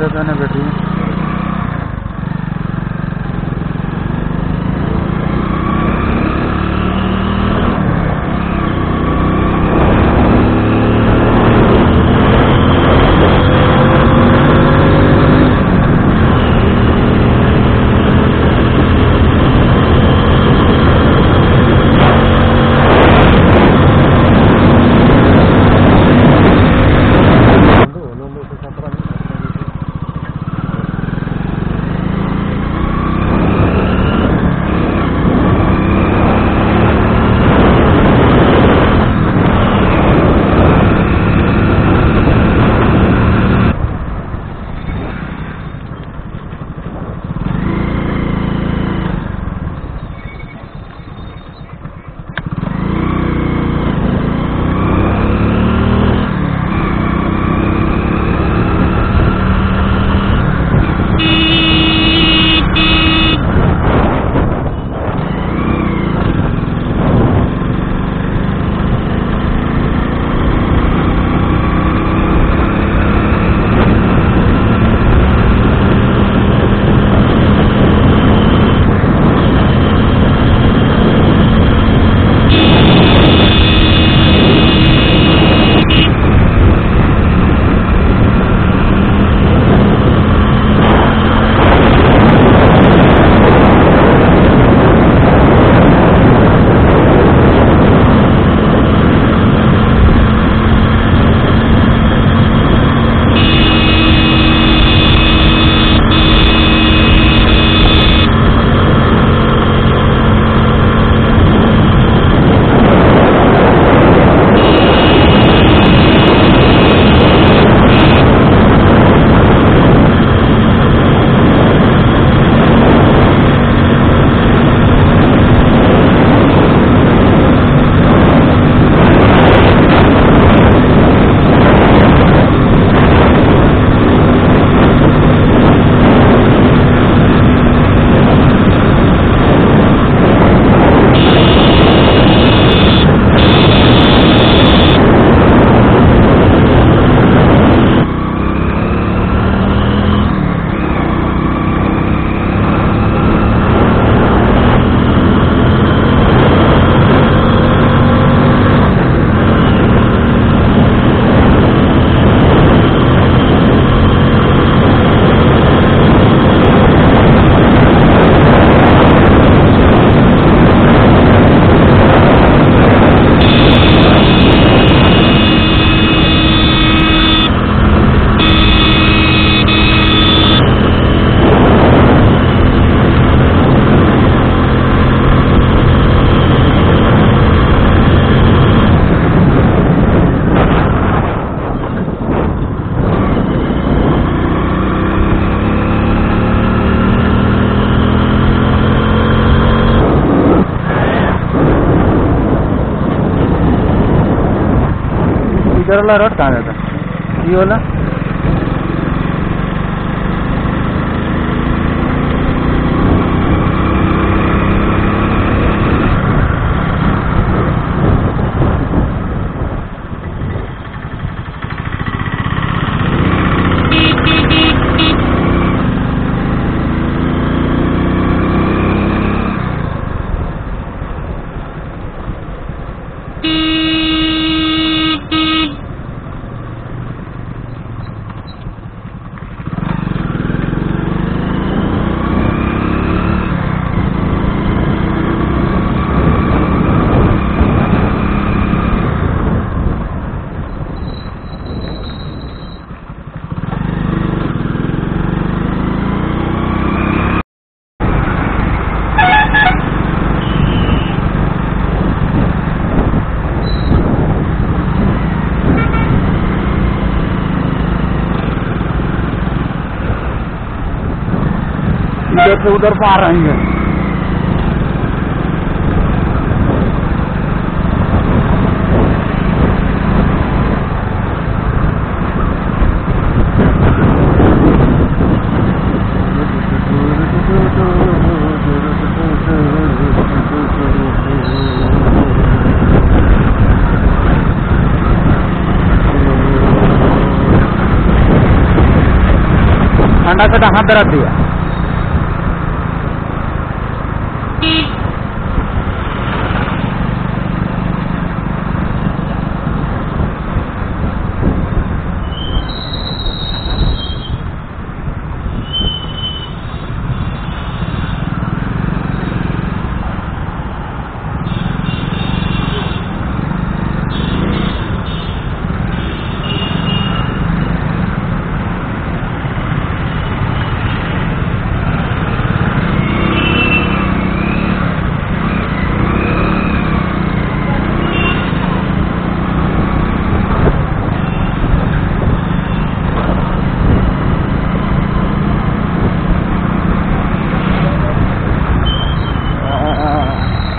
दुकानें बैठी है वाला रोड कहाँ रहता है ये वाला इधर से उधर पार रहेंगे ठंडा से हाथ दर्द दिया।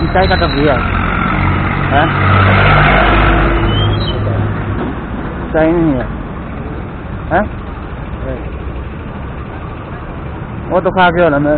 ऊंचाई का टप दिया है ऊंचाई नहीं है हैं? वो तो खा के वाला मैं